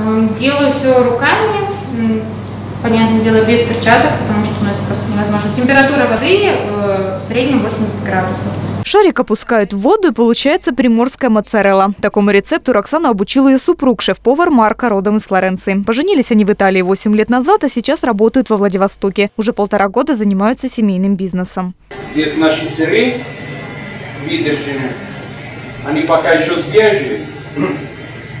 М, Делаю все руками, понятное дело, без перчаток, потому что ну, это просто невозможно. Температура воды э, в среднем 80 градусов. Шарик опускают в воду и получается приморская моцарелла. Такому рецепту Роксана обучил ее супруг, шеф-повар Марка, родом из Флоренции. Поженились они в Италии 8 лет назад, а сейчас работают во Владивостоке. Уже полтора года занимаются семейным бизнесом. Здесь наши сыры выдержаны. Они пока еще свежие.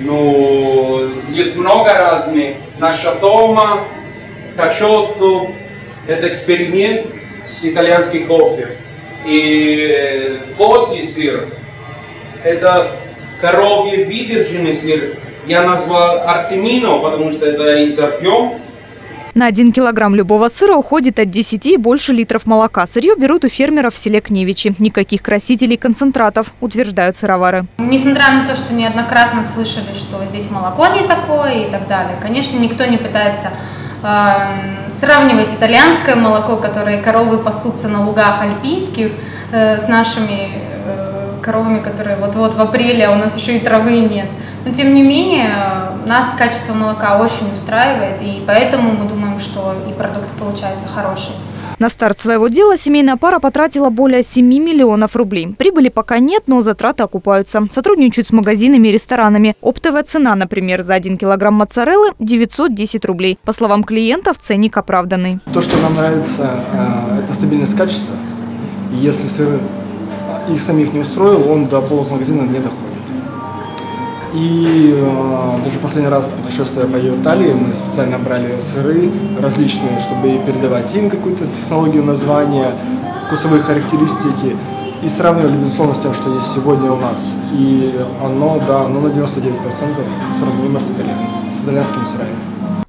Но есть много разных. Наша тома, качотто. Это эксперимент с итальянским кофе. И козий сыр. Это коровий выдержанный сыр. Я назвал Артемино, потому что это из Артем. На один килограмм любого сыра уходит от 10 и больше литров молока. Сырье берут у фермеров в селе Кневичи. Никаких красителей концентратов, утверждают сыровары. Несмотря на то, что неоднократно слышали, что здесь молоко не такое и так далее, конечно, никто не пытается э, сравнивать итальянское молоко, которое коровы пасутся на лугах альпийских, э, с нашими э, коровами, которые вот-вот в апреле, а у нас еще и травы нет. Но тем не менее, нас качество молока очень устраивает, и поэтому мы думаем, что и продукт получается хороший. На старт своего дела семейная пара потратила более 7 миллионов рублей. Прибыли пока нет, но затраты окупаются. Сотрудничают с магазинами и ресторанами. Оптовая цена, например, за 1 килограмм моцареллы – 910 рублей. По словам клиентов, ценник оправданный. То, что нам нравится, э, это стабильность качества. Если сыр их самих не устроил, он до полок магазина не доходит. И э, даже последний раз путешествуя по Италии, мы специально брали сыры различные, чтобы передавать им какую-то технологию названия, вкусовые характеристики. И сравнивали, безусловно, с тем, что есть сегодня у нас. И оно, да, оно на 99% сравнимо с, итальян- с итальянскими сырами.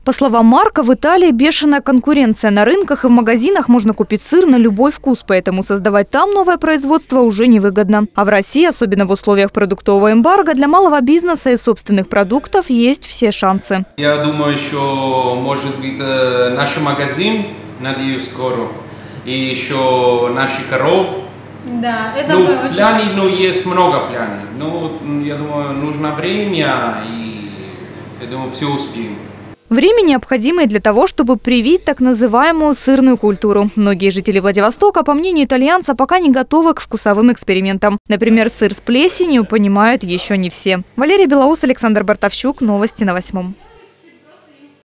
По словам Марка, в Италии бешеная конкуренция. На рынках и в магазинах можно купить сыр на любой вкус, поэтому создавать там новое производство уже невыгодно. А в России, особенно в условиях продуктового эмбарго, для малого бизнеса и собственных продуктов есть все шансы. Я думаю, еще может быть э, наш магазин, надеюсь, скоро. И еще наши коров. Да, это Ну, мы очень пляний, ну, есть много пляний. Ну, я думаю, нужно время, и я думаю, все успеем. Время необходимое для того, чтобы привить так называемую сырную культуру. Многие жители Владивостока, по мнению итальянца, пока не готовы к вкусовым экспериментам. Например, сыр с плесенью понимают еще не все. Валерия Белоус, Александр Бартовщук. Новости на восьмом.